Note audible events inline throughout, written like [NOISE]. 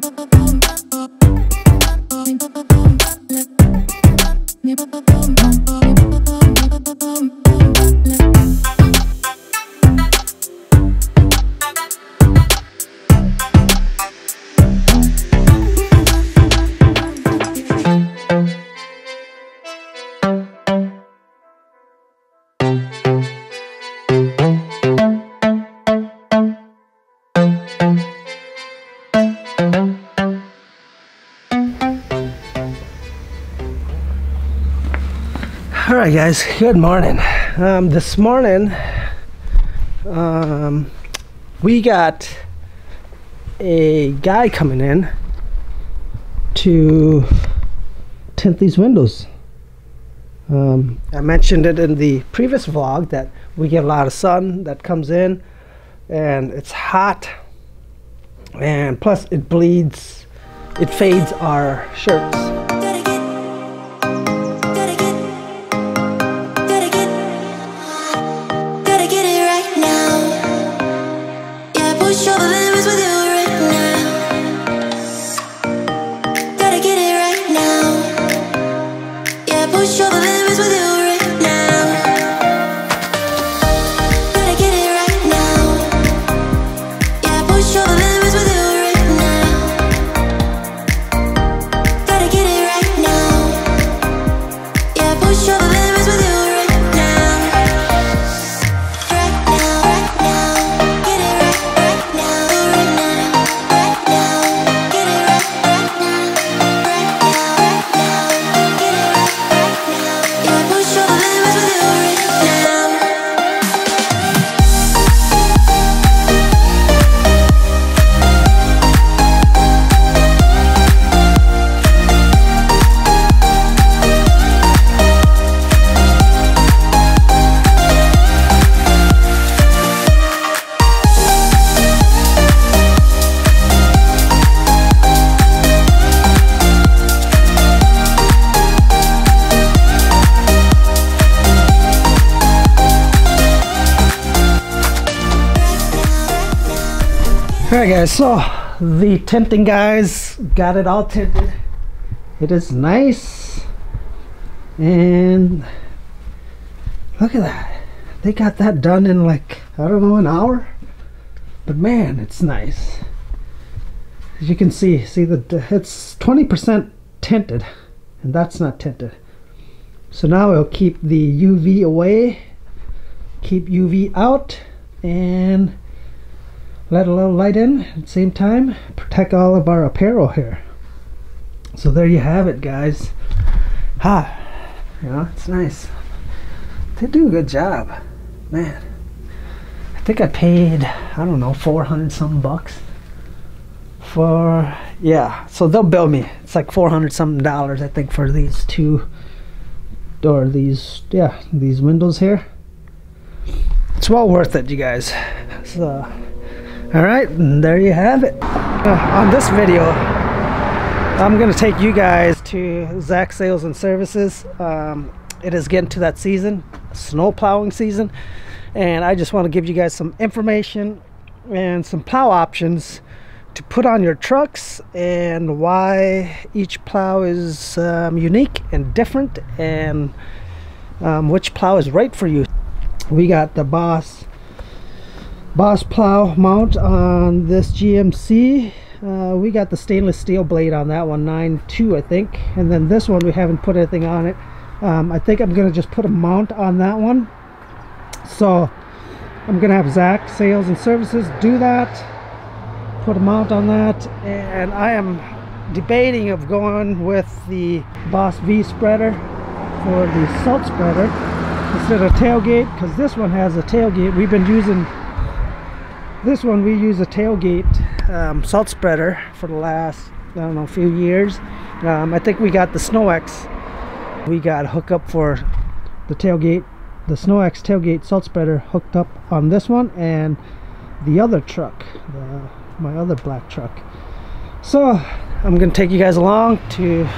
All right, guys. Good morning. Um, this morning, um, we got a guy coming in to tint these windows. Um, I mentioned it in the previous vlog that we get a lot of sun that comes in, and it's hot, and plus it bleeds, it fades our shirts. Guys. So the tinting guys got it all tinted. It is nice, and look at that. They got that done in like I don't know an hour, but man, it's nice. As you can see, see the it's 20% tinted, and that's not tinted. So now it'll keep the UV away, keep UV out, and let a little light in at the same time protect all of our apparel here. So there you have it guys. Ha! You know it's nice. They do a good job man. I think i paid i don't know 400 some bucks for yeah. So they'll bill me. It's like 400 something dollars i think for these two or these yeah these windows here. It's well worth it you guys. So all right, there you have it. Uh, on this video, I'm gonna take you guys to Zach Sales and Services. Um, it is getting to that season, snow plowing season, and I just want to give you guys some information and some plow options to put on your trucks and why each plow is um, unique and different and um, which plow is right for you. We got the Boss Boss plow mount on this GMC. Uh, we got the stainless steel blade on that one, 9.2 I think. And then this one we haven't put anything on it. Um, I think I'm going to just put a mount on that one. So I'm going to have Zach Sales and Services do that. Put a mount on that. And I am debating of going with the Boss V spreader for the salt spreader instead of tailgate because this one has a tailgate. We've been using this one we use a tailgate um, salt spreader for the last I don't know few years. Um, I think we got the SnowEx we got a hookup for the tailgate the SnowEx tailgate salt spreader hooked up on this one and the other truck the, my other black truck. So I'm gonna take you guys along to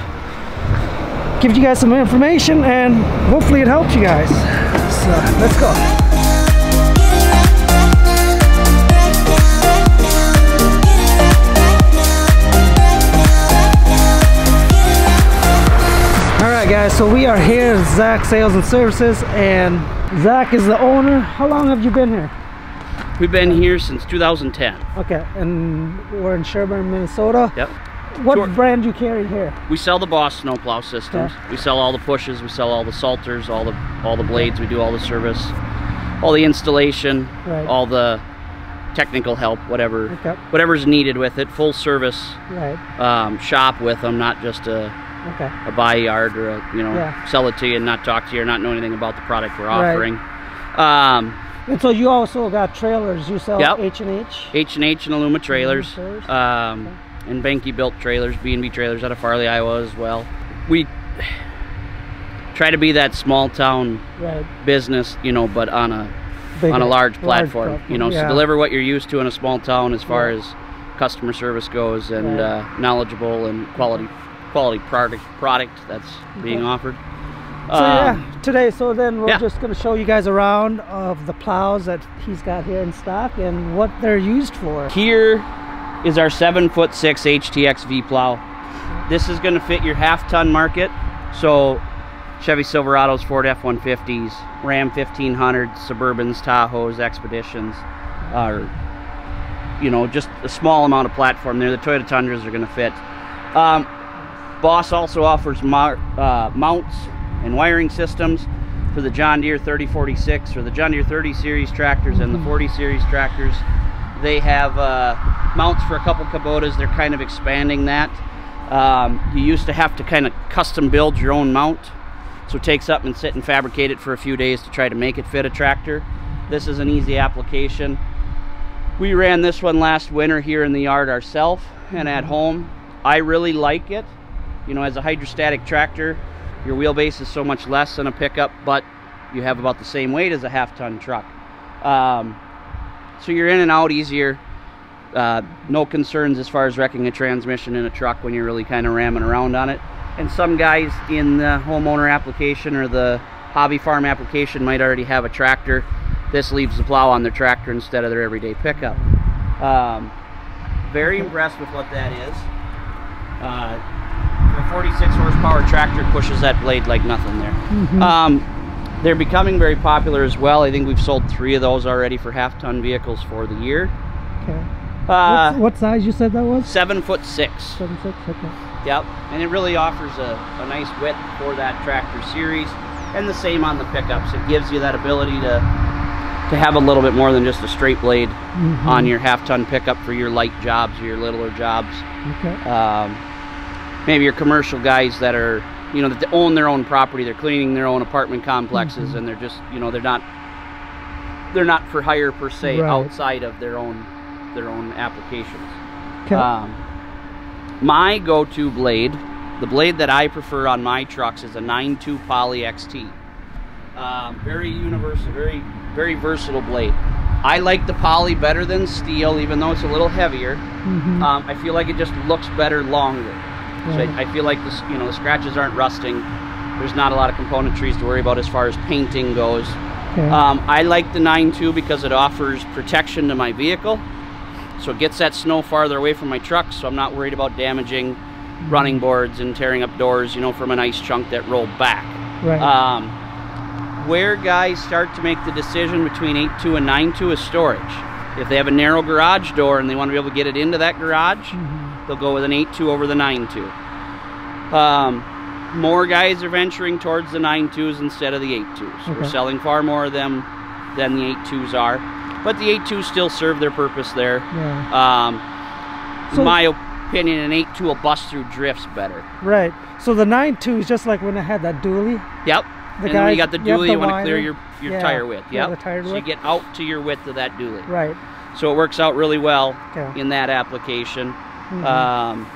give you guys some information and hopefully it helps you guys. So let's go so we are here at Zach Sales and Services, and Zach is the owner. How long have you been here? We've been here since 2010. Okay, and we're in Sherburn, Minnesota. Yep. What brand you carry here? We sell the Boss snowplow systems. Okay. We sell all the pushes. We sell all the salters, all the all the blades. We do all the service, all the installation, Right. all the technical help, whatever Okay. whatever's needed with it. Full service Right. um, shop with them, not just a, Okay. a buy yard or a, you know Yeah. sell it to you and not talk to you or not know anything about the product we're Right. offering. Um, And so you also got trailers. You sell Yep. H and H. H and H and Aluma trailers, um, and Banky built trailers, B and B trailers out of Farley, Iowa as well. We try to be that small town Right. business, you know, but on a Big- on a large platform, platform, you know, yeah. so deliver what you're used to in a small town as far Yeah. as customer service goes and Right. uh, knowledgeable and quality quality product product that's being Okay. offered. So yeah, Um, today. So then we're yeah. just going to show you guys around of the plows that he's got here in stock and what they're used for. Here is our seven foot six HTX V plow. This is going to fit your half ton market. So Chevy Silverados, Ford F-150s, Ram 1500s, Suburbans, Tahoes, Expeditions, are you know just a small amount of platform there. The Toyota Tundras are going to fit. Um, Boss also offers mar- uh, mounts and wiring systems for the John Deere 3046 or the John Deere 30 series tractors and the 40 series tractors. They have uh, mounts for a couple Kubotas. They're kind of expanding that. Um, you used to have to kind of custom build your own mount. So take something and sit and fabricate it for a few days to try to make it fit a tractor. This is an easy application. We ran this one last winter here in the yard ourselves and at home. I really like it. You know, as a hydrostatic tractor, your wheelbase is so much less than a pickup, but you have about the same weight as a half ton truck. Um, so you're in and out easier. Uh, no concerns as far as wrecking a transmission in a truck when you're really kind of ramming around on it. And some guys in the homeowner application or the hobby farm application might already have a tractor. This leaves the plow on their tractor instead of their everyday pickup. Um, very impressed with what that is. Uh, for a 46 horsepower tractor pushes that blade like nothing there. Mhm. Um, they're becoming very popular as well. I think we've sold three of those already for half ton vehicles for the year. Okay. Uh, what, size you said that was? seven foot six. Seven six. Okay. Yep, and it really offers a, a nice width for that tractor series, and the same on the pickups. It gives you that ability to to have a little bit more than just a straight blade Mhm. on your half ton pickup for your light jobs or your littler jobs. Okay. Um, maybe your commercial guys that are you know that own their own property, they're cleaning their own apartment complexes, Mhm. and they're just you know they're not they're not for hire per se Right. outside of their own their own applications. Okay. Um, my go-to blade, the blade that I prefer on my trucks is a 9.2 Poly XT. Um, very universal, very very versatile blade. I like the poly better than steel, even though it's a little heavier. Mhm. Um, I feel like it just looks better longer. So I, I feel like this, you know, the scratches aren't rusting. There's not a lot of componentries to worry about as far as painting goes. okay. Um, I like the 9.2 because it offers protection to my vehicle. So it gets that snow farther away from my truck, so I'm not worried about damaging running boards and tearing up doors, you know, from an ice chunk that rolled back. right. Um, where guys start to make the decision between 8.2 and 9.2 is storage. If they have a narrow garage door and they want to be able to get it into that garage, Mhm. They'll go with an 8.2 over the 9.2. Um, more guys are venturing towards the 9.2s instead of the 8.2s. We're selling far more of them than the 8.2s are, but the 8.2s still serve their purpose there. Yeah. Um, So- in my opinion, an 8.2 will bust through drifts better. Right. So the nine two is just like when I had that dually. Yep. The and then you got the dually, the you want to clear your, your yeah, tire width. yeah, Yep. the tire width. so you get out to your width of that dually. Right. So it works out really well Okay. in that application. Mhm. Um,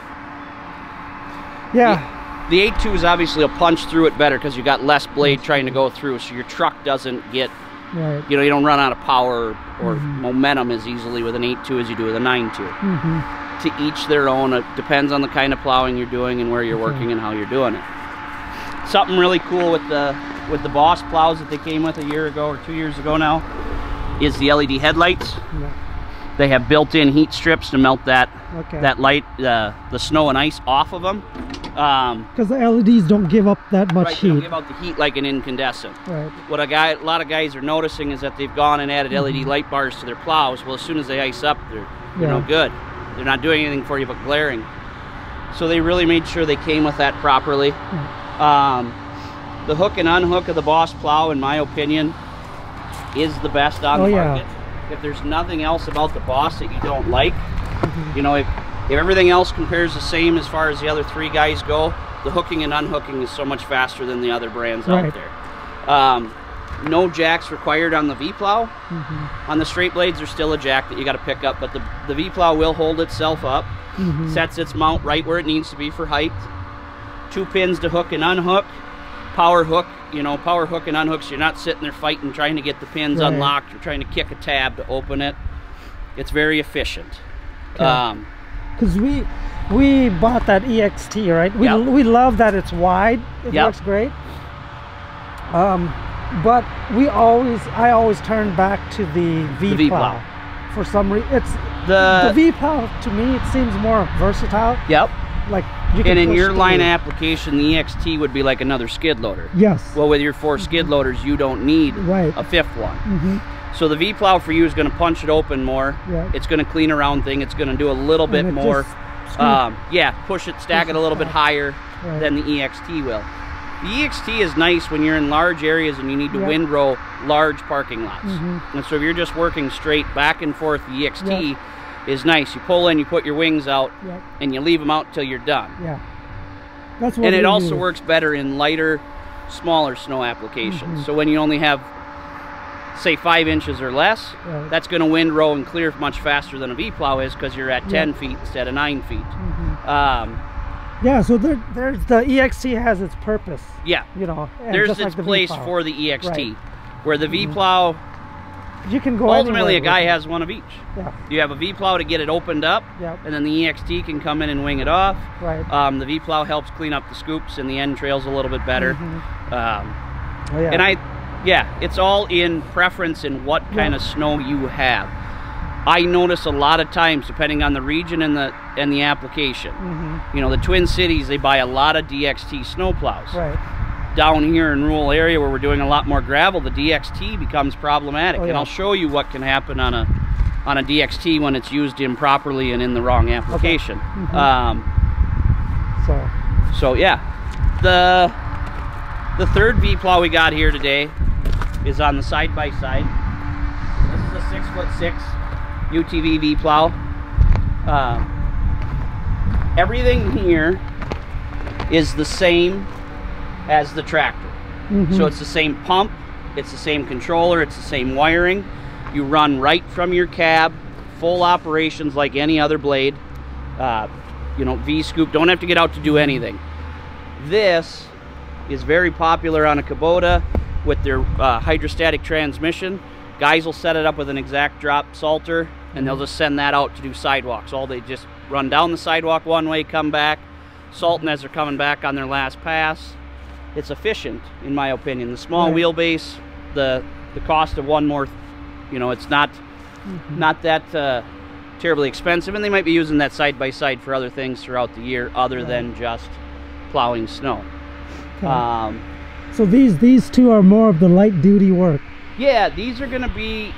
yeah. the 8.2 is obviously a punch through it better because you got less blade trying to go through, so your truck doesn't get, Right. you know, you don't run out of power or Mhm. momentum as easily with an 8.2 as you do with a 9.2. hmm To each their own. It depends on the kind of plowing you're doing and where you're Okay. working and how you're doing it. Something really cool with the with the Boss plows that they came with a year ago or two years ago now is the LED headlights. Yeah. They have built-in heat strips to melt that Okay. that light, uh, the snow and ice off of them. Um, Because the LEDs don't give up that much right, they don't heat. give out the heat like an incandescent. Right. What a guy, a lot of guys are noticing is that they've gone and added LED light bars to their plows. Well, as soon as they ice up, they're they're no good. They're not doing anything for you but glaring. So they really made sure they came with that properly. Um, the hook and unhook of the Boss plow, in my opinion, is the best on Oh, the yeah. If there's nothing else about the Boss that you don't like, Mm-hmm. you know, if, if everything else compares the same as far as the other three guys go, the hooking and unhooking is so much faster than the other brands Right. out there. Um, no jacks required on the V plow. Mm-hmm. On the straight blades, there's still a jack that you got to pick up, but the, the V plow will hold itself up, Mhm. sets its mount right where it needs to be for height. Two pins to hook and unhook. Power hook, you know, power hook and unhook, so you're not sitting there fighting trying to get the pins Right. unlocked or trying to kick a tab to open it. It's very efficient. Okay. Um, Because we we bought that EXT, right? We, Yep. we love that it's wide. It Yep. works great. Um, but we always, I always turn back to the V, The V plow. plow. For some reason, it's the, the V plow to me. It seems more versatile. yep. Like you can And in your line application, the EXT would be like another skid loader. Yes. Well, with your four skid loaders, you don't need Right. a fifth one. hmm So the V plow for you is going to punch it open more. Yeah. It's going to clean around thing. It's going to do a little bit more. Um, yeah, push it, stack Push it a it little bit higher Right. than the EXT will. The EXT is nice when you're in large areas and you need to Yeah. windrow large parking lots. Mhm. And so if you're just working straight back and forth, the EXT Yeah. Is nice. You pull in, you put your wings out, Yep. and you leave them out till you're done. Yeah. That's what and it also works better in lighter, smaller snow applications. Mhm. So when you only have, say, five inches or less, Right. that's going to windrow and clear much faster than a V plow is because you're at Yeah. 10 feet instead of 9 feet. Mhm. Um, Yeah. So there, there's the EXT has its purpose. yeah, You know. there's its like the place for the EXT. Right. Mm-hmm. Where the V plow, You can go ultimately, a guy has one of each. Yeah. You have a V plow to get it opened up, Yep. and then the EXT can come in and wing it off. Right. Um, the V plow helps clean up the scoops and the end trails a little bit better. Mhm. Um, Oh, yeah. And I, yeah, it's all in preference in what kind Yeah. of snow you have. I notice a lot of times, depending on the region and the and the application. Mhm. You know, the Twin Cities they buy a lot of DXT snow plows. Right. Down here in rural area where we're doing a lot more gravel, the DXT becomes problematic, Oh, and. I'll show you what can happen on a on a DXT when it's used improperly and in the wrong application. Mhm. Um, So. so yeah, the the third V plow we got here today is on the side by side. This is a six foot six UTV V plow. Uh, everything here is the same as the tractor. mhm. So it's the same pump, it's the same controller, it's the same wiring. You run right from your cab, full operations like any other blade. Uh, you know, V scoop, don't have to get out to do anything. This is very popular on a Kubota with their uh, hydrostatic transmission. Guys will set it up with an exact drop salter and they'll just send that out to do sidewalks. All they just run down the sidewalk one way, come back, salting as they're coming back on their last pass. It's efficient, in my opinion. The small Right. wheelbase, the the cost of one more, you know, it's not not that uh, terribly expensive, and they might be using that side by side for other things throughout the year, other Right. than just plowing snow. Okay. Um, so these these two are more of the light duty work. yeah, these are going to be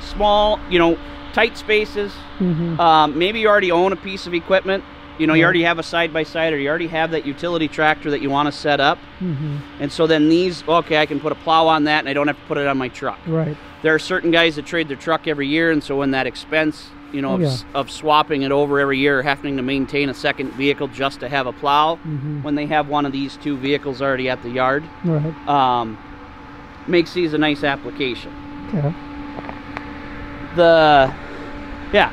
small, you know, tight spaces. Mhm. Um, maybe you already own a piece of equipment. You know, you already have a side by side, or you already have that utility tractor that you want to set up. Mhm. And so then these, okay, I can put a plow on that, and I don't have to put it on my truck. Right. There are certain guys that trade their truck every year, and so when that expense, you know, of, yeah. of swapping it over every year, having to maintain a second vehicle just to have a plow, Mhm. when they have one of these two vehicles already at the yard, Right. um, makes these a nice application. Okay. The, yeah,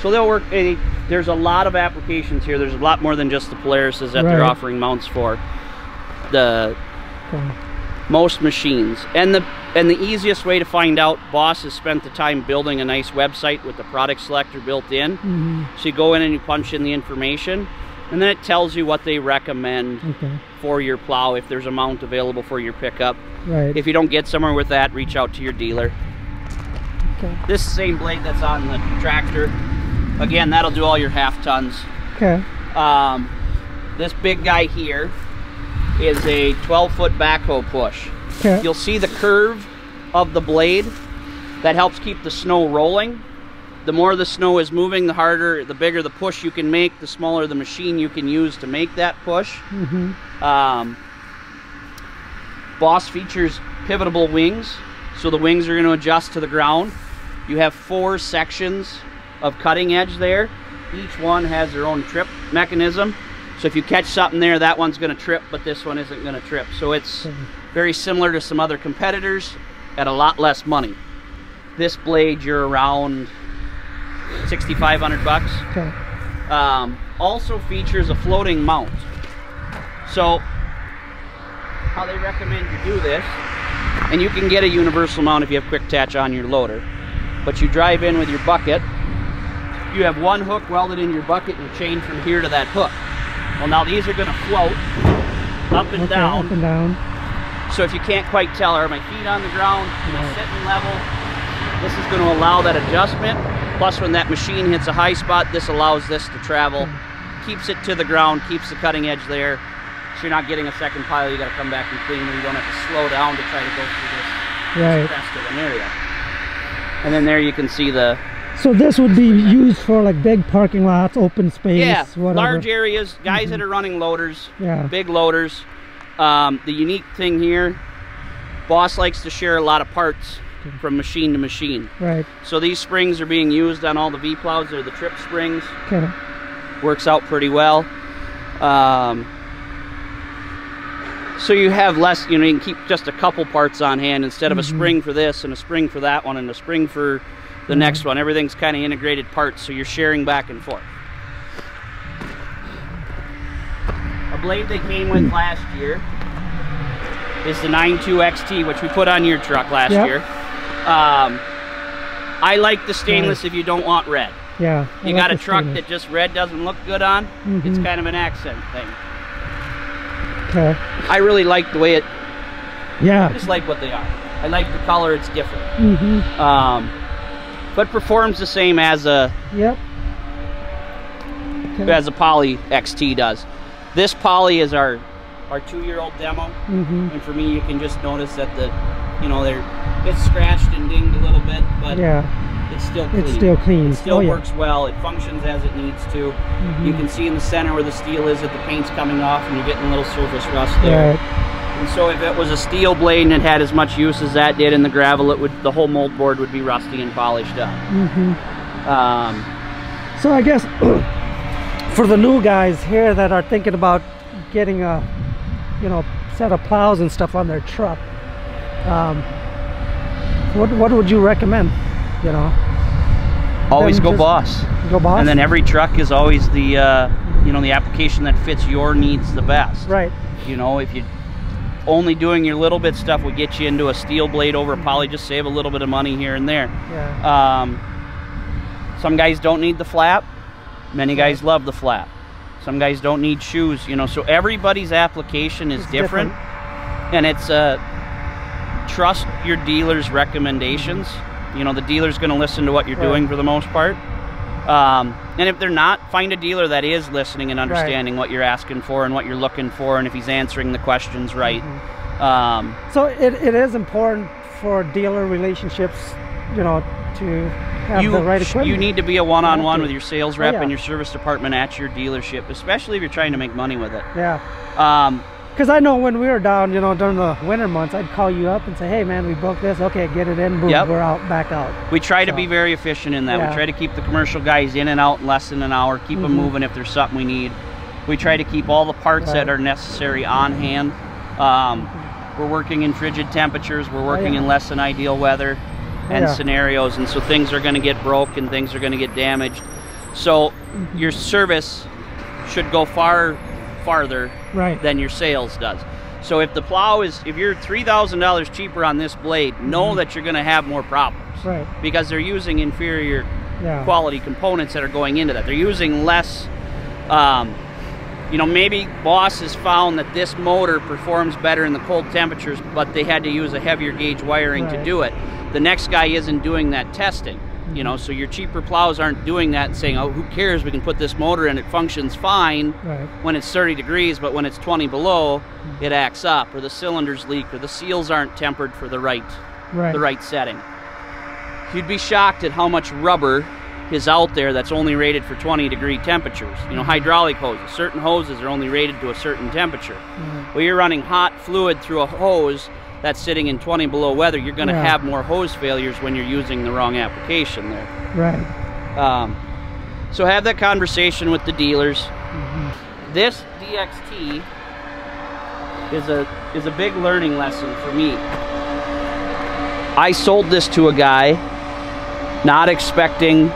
so they'll work. eh, there's a lot of applications here. There's a lot more than just the Polarises that they're offering mounts for. The Okay. most machines and the and the easiest way to find out boss has spent the time building a nice website with the product selector built in Mhm. so you go in and you punch in the information and then it tells you what they recommend Okay. for your plow if there's a mount available for your pickup Right. if you don't get somewhere with that reach out to your dealer Okay. This same blade that's on the tractor. Again, that'll do all your half tons. Okay. Um, this big guy here is a 12 foot backhoe push. Okay. You'll see the curve of the blade that helps keep the snow rolling. The more the snow is moving, the harder, the bigger the push you can make, the smaller the machine you can use to make that push. Mm-hmm. Um, Boss features pivotable wings, so the wings are going to adjust to the ground. You have four sections of cutting edge there. Each one has their own trip mechanism. So if you catch something there, that one's going to trip, but this one isn't going to trip. So it's very similar to some other competitors at a lot less money. This blade, you're around 6,500 bucks. Okay. Um, also features a floating mount. So, how they recommend you do this, and you can get a universal mount if you have quick attach on your loader, but you drive in with your bucket. You have one hook welded in your bucket and chained from here to that hook. Well, now these are going to float up and Okay, down. Up and down. So if you can't quite tell, are my feet on the ground? Am I sitting level? This is going to allow that adjustment. Plus, when that machine hits a high spot, this allows this to travel, hmm. keeps it to the ground, keeps the cutting edge there. So you're not getting a second pile. You got to come back and clean, you don't have to slow down to try to go through this Right. of an area. And then there you can see the So this would be used for like big parking lots, open space, yeah whatever. large areas. Guys that are running loaders, Yeah. big loaders. Um, the unique thing here, Boss likes to share a lot of parts from machine to machine. Right. So these springs are being used on all the V plows. They're the trip springs. Okay. Works out pretty well. Um, so you have less, you know, you can keep just a couple parts on hand instead of a Mhm. spring for this and a spring for that one and a spring for the next one. Everything's kind of integrated parts, so you're sharing back and forth. A blade they came with last year is the 92 XT, which we put on your truck last Yep. year. Um, I like the stainless if you don't want red. Yeah. I You like got a truck stainless. that just red doesn't look good on, it's Mhm. kind of an accent thing. Okay. I really like the way it, Yeah. I just like what they are. I like the color, it's different. Mm-hmm. Um, but performs the same as a Yep. Okay. as a Poly XT does. This Poly is our our two-year-old demo, Mm-hmm. and for me, you can just notice that the, you know, they're it's scratched and dinged a little bit, but Yeah. it's still clean. It's still clean. It still oh, yeah. works well. It functions as it needs to. Mhm. You can see in the center where the steel is that the paint's coming off, and you're getting a little surface rust there. Right. And so if it was a steel blade and it had as much use as that did in the gravel, it would the whole mold board would be rusty and polished up. Mm-hmm. Um, So I guess [CLEARS THROAT] for the new guys here that are thinking about getting a, you know, set of plows and stuff on their truck, um, what what would you recommend? You know, always go boss. go boss. And then every truck is always the uh, you know the application that fits your needs the best. right. You know if you only doing your little bit stuff would get you into a steel blade over a poly, just save a little bit of money here and there. Yeah. Um, some guys don't need the flap. Many guys love the flap. Some guys don't need shoes. You know, so everybody's application is It's different, and it's uh, trust your dealer's recommendations. You know, the dealer's going to listen to what you're Right. doing for the most part. Um, and if they're not, find a dealer that is listening and understanding what you're asking for and what you're looking for, and if he's answering the questions right. Mm-hmm. Um, So it, it is important for dealer relationships, you know, to have you, the right equipment. you need to be a one-on-one with your sales Oh, rep yeah. and your service department at your dealership, especially if you're trying to make money with it. Yeah. Um, Because I know when we were down, you know, during the winter months, I'd call you up and say, "Hey, man, we broke this. Okay, get it in. Boom, Yep. we're out, back out." we try to be very efficient in that. Yeah. We try to keep the commercial guys in and out in less than an hour, keep them Mhm. moving if there's something we need. We try to keep all the parts that are necessary on hand. Um, we're working in frigid temperatures. We're working yeah. in less than ideal weather and Yeah. scenarios, and so things are going to get broke and things are going to get damaged. So Mm-hmm. your service should go far farther Right. than your sales does. So if the plow is, if you're three thousand dollars cheaper on this blade, know that you're going to have more problems. Right. because they're using inferior Yeah. quality components that are going into that. They're using less um, You know, maybe Boss has found that this motor performs better in the cold temperatures, but they had to use a heavier gauge wiring to do it. The next guy isn't doing that testing. You know, mm-hmm. so your cheaper plows aren't doing that and saying, "Oh, who cares? We can put this motor in; it functions fine." Right. when it's 30 degrees, but when it's 20 below, mm-hmm. it acts up, or the cylinders leak, or the seals aren't tempered for the right Right. the right setting. You'd be shocked at how much rubber is out there that's only rated for 20 degree temperatures. You know, mm-hmm. hydraulic hoses. Certain hoses are only rated to a certain temperature. Mm. Well, you're running hot fluid through a hose that's sitting in 20 below weather. You're going to Yeah. have more hose failures when you're using the wrong application there. Right. Um, so have that conversation with the dealers. Mm-hmm. This DXT is a is a big learning lesson for me. I sold this to a guy not expecting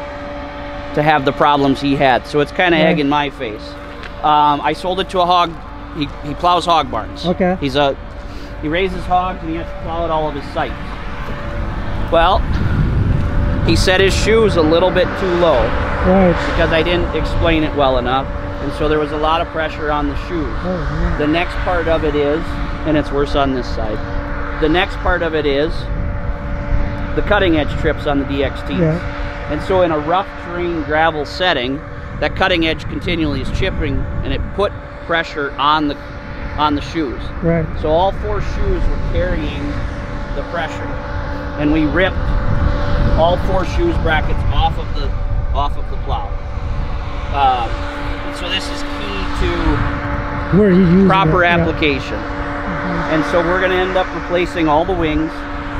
to have the problems he had. So it's kind of Right. egg in my face. Um, I sold it to a hog. He, he plows hog barns. Okay. He's a he raises hogs and he has to plow at all of his sites. Well, he set his shoes a little bit too low Right. because I didn't explain it well enough, and so there was a lot of pressure on the shoes. Oh. The next part of it is, and it's worse on this side. The next part of it is the cutting edge trips on the DXT. Yeah. And so in a rough terrain gravel setting, that cutting edge continually is chipping and it put pressure on the on the shoes. Right. So all four shoes were carrying the pressure. And we ripped all four shoes brackets off of the off of the plow. Um, so this is key to Where you proper it, yeah. application. And so we're going to end up replacing all the wings.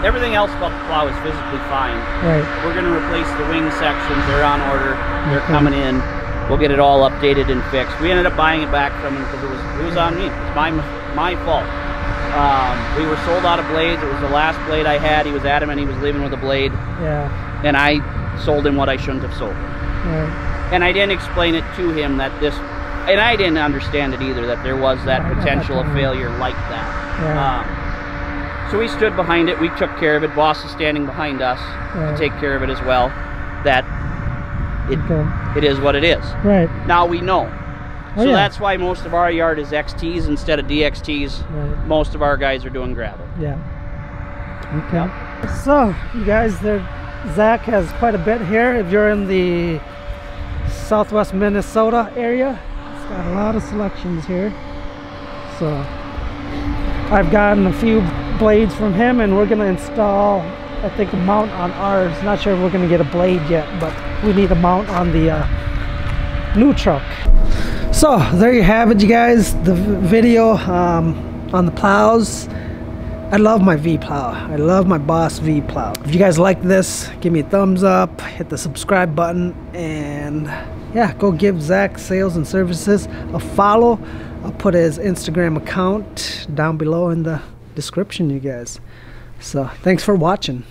Everything else about the plow is physically fine. Right. We're going to replace the wing sections. They're on order. They're Okay. coming in. We'll get it all updated and fixed. We ended up buying it back from him because it was it was on me. It's my my fault. Um, we were sold out of blades. It was the last blade I had. He was adamant he was leaving with a blade, Yeah. and I sold him what I shouldn't have sold. Right. And I didn't explain it to him that this, and I didn't understand it either that there was that that potential of failure like that. Yeah. Um, so we stood behind it. We took care of it. Boss is standing behind us Right. to take care of it as well. That it Okay. it is what it is. Right. Now we know. Oh, so yeah. that's why most of our yard is XTs instead of DXTs. Right. Most of our guys are doing gravel. Yeah. Okay. So, you guys, there, Zach has quite a bit here. If you're in the southwest Minnesota area, it's got a lot of selections here. So, I've gotten a few blades from him, and we're gonna install, I think, a mount on ours. Not sure if we're gonna get a blade yet, but we need a mount on the uh, new truck. So there you have it, you guys. The video um, on the plows. I love my V plow. I love my Boss V plow. If you guys like this, give me a thumbs up, hit the subscribe button, and yeah, go give Zach Sales and Services a follow. I'll put his Instagram account down below in the description, you guys. So thanks for watching.